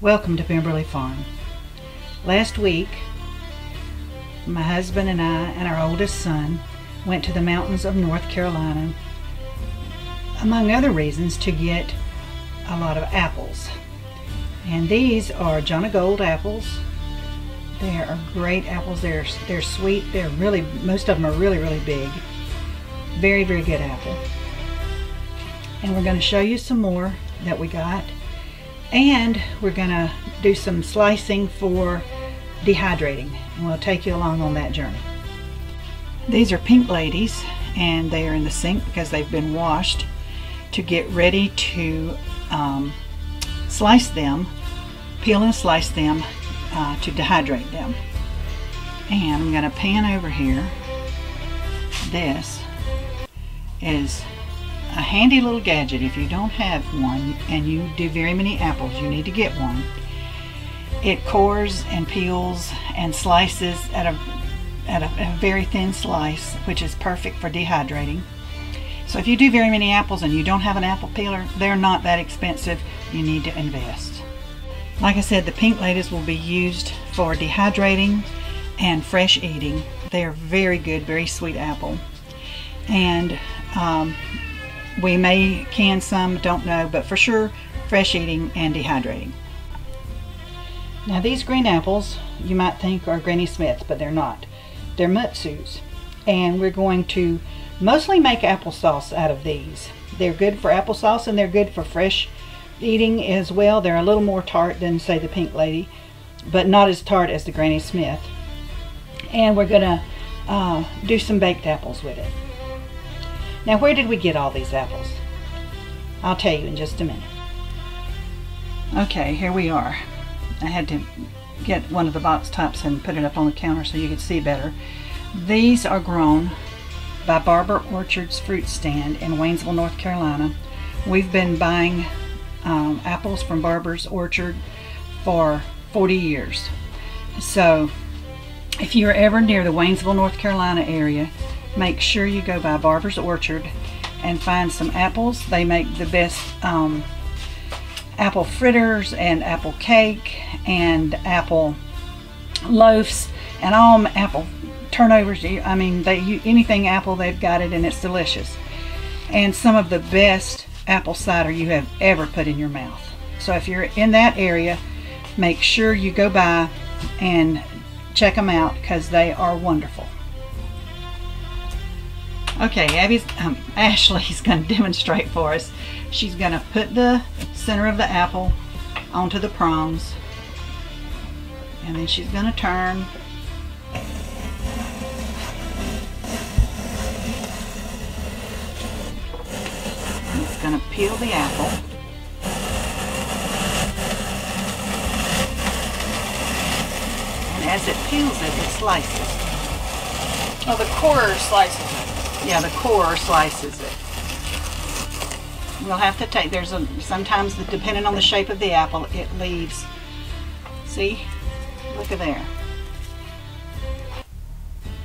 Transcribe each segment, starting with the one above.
Welcome to Pemberley Farm. Last week, my husband and I and our oldest son went to the mountains of North Carolina, among other reasons, to get a lot of apples. And these are Jonagold apples. They are great apples. They're they're sweet. They're really most of them are really really big. Very very good apple. And we're going to show you some more that we got and we're to do some slicing for dehydrating and we'll take you along on that journey. These are pink ladies and they are in the sink because they've been washed to get ready to um, slice them, peel and slice them uh, to dehydrate them. And I'm going to pan over here. This is a handy little gadget. If you don't have one and you do very many apples you need to get one. It cores and peels and slices at a at a, a, very thin slice which is perfect for dehydrating. So if you do very many apples and you don't have an apple peeler they're not that expensive. You need to invest. Like I said the pink ladies will be used for dehydrating and fresh eating. They are very good very sweet apple. And um, we may can some, don't know, but for sure fresh eating and dehydrating. Now these green apples you might think are Granny Smiths, but they're not. They're Mutsu's. And we're going to mostly make applesauce out of these. They're good for applesauce and they're good for fresh eating as well. They're a little more tart than say the Pink Lady, but not as tart as the Granny Smith. And we're going to uh, do some baked apples with it. Now where did we get all these apples? I'll tell you in just a minute. Okay, here we are. I had to get one of the box tops and put it up on the counter so you could see better. These are grown by Barber Orchards Fruit Stand in Waynesville, North Carolina. We've been buying um, apples from Barber's Orchard for 40 years. So if you're ever near the Waynesville, North Carolina area, make sure you go by Barber's Orchard and find some apples. They make the best um, apple fritters and apple cake and apple loaves and all apple turnovers. I mean, they anything apple, they've got it and it's delicious. And some of the best apple cider you have ever put in your mouth. So if you're in that area, make sure you go by and check them out because they are wonderful. Okay, Abby's, um, Ashley's going to demonstrate for us. She's going to put the center of the apple onto the prongs. And then she's going to turn. And it's going to peel the apple. And as it peels it, it slices. Oh, the core slices. Yeah, the core slices it. We'll have to take, there's a, sometimes depending on the shape of the apple, it leaves, see, look at there.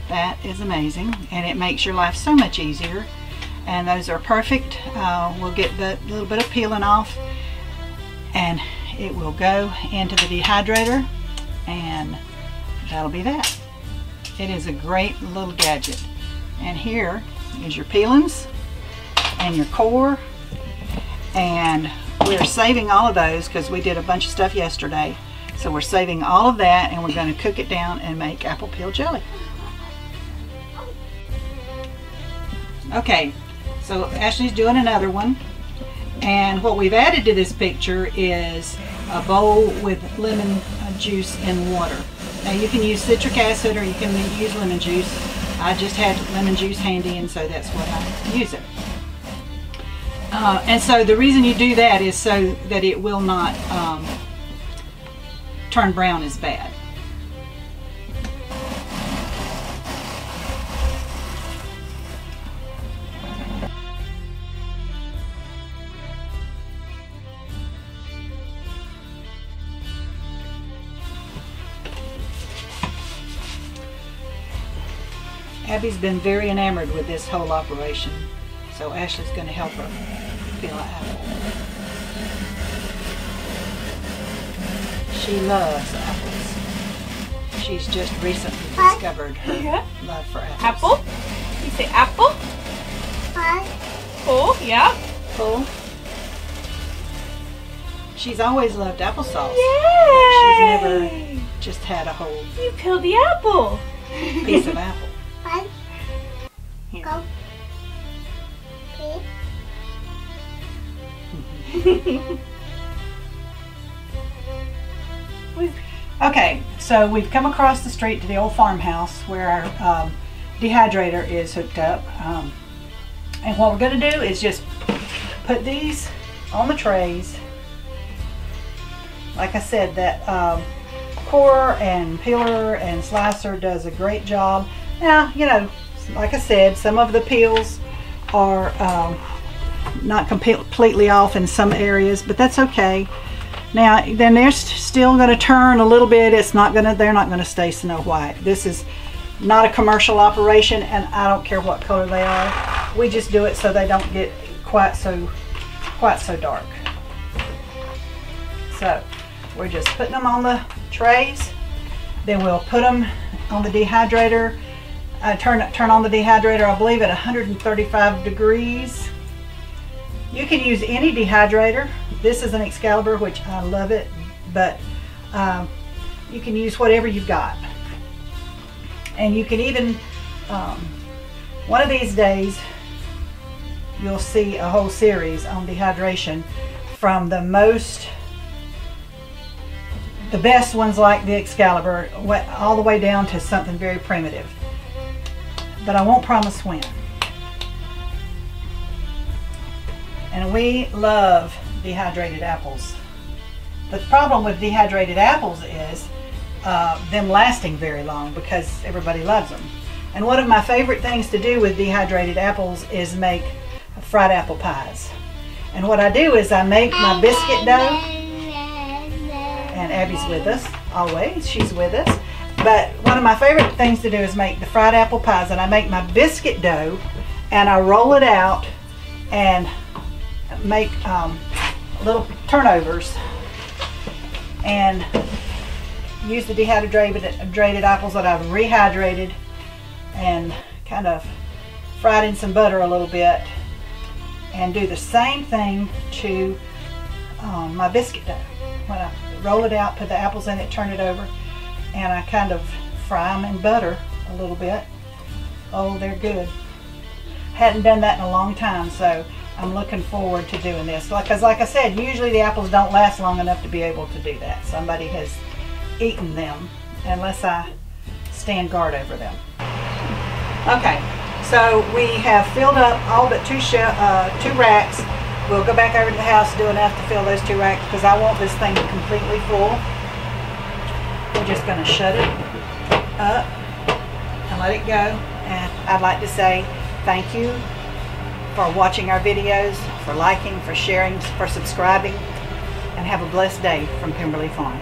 That is amazing and it makes your life so much easier. And those are perfect. Uh, we'll get the little bit of peeling off and it will go into the dehydrator and that'll be that. It is a great little gadget. And here is your peelings and your core. And we're saving all of those because we did a bunch of stuff yesterday. So we're saving all of that and we're going to cook it down and make apple peel jelly. Okay, so Ashley's doing another one. And what we've added to this picture is a bowl with lemon juice and water. Now you can use citric acid or you can use lemon juice. I just had lemon juice handy and so that's what I use it. Uh, and so the reason you do that is so that it will not um, turn brown as bad. Abby's been very enamored with this whole operation, so Ashley's going to help her peel an apple. She loves apples. She's just recently discovered her Yeah. love for apples. Apple. You say apple. Cool. Yeah. Cool. She's always loved applesauce. Yay! She's never just had a whole You peeled the apple. piece of apple. Okay, so we've come across the street to the old farmhouse where our um, dehydrator is hooked up. Um, and what we're going to do is just put these on the trays. Like I said, that um, core and peeler and slicer does a great job. Now, you know, like I said, some of the peels are um, not completely off in some areas, but that's okay. Now, then they're still going to turn a little bit. It's not going to, they're not going to stay snow white. This is not a commercial operation and I don't care what color they are. We just do it so they don't get quite so, quite so dark. So we're just putting them on the trays. Then we'll put them on the dehydrator. I turn, turn on the dehydrator, I believe at 135 degrees. You can use any dehydrator. This is an Excalibur, which I love it, but um, you can use whatever you've got. And you can even, um, one of these days, you'll see a whole series on dehydration from the most, the best ones like the Excalibur, all the way down to something very primitive. But I won't promise when. And we love dehydrated apples. The problem with dehydrated apples is uh, them lasting very long because everybody loves them. And one of my favorite things to do with dehydrated apples is make fried apple pies. And what I do is I make my biscuit dough, and Abby's with us always. She's with us. But one of my favorite things to do is make the fried apple pies, and I make my biscuit dough, and I roll it out, and make um, little turnovers, and use the dehydrated apples that I've rehydrated, and kind of fried in some butter a little bit, and do the same thing to um, my biscuit dough. When I roll it out, put the apples in it, turn it over, and I kind of fry them in butter a little bit. Oh, they're good. Hadn't done that in a long time, so I'm looking forward to doing this. Because like I said, usually the apples don't last long enough to be able to do that. Somebody has eaten them unless I stand guard over them. Okay, so we have filled up all but two, uh, two racks. We'll go back over to the house, do enough to fill those two racks because I want this thing completely full. We're just going to shut it up and let it go. And I'd like to say thank you for watching our videos, for liking, for sharing, for subscribing, and have a blessed day from Pemberley Farm.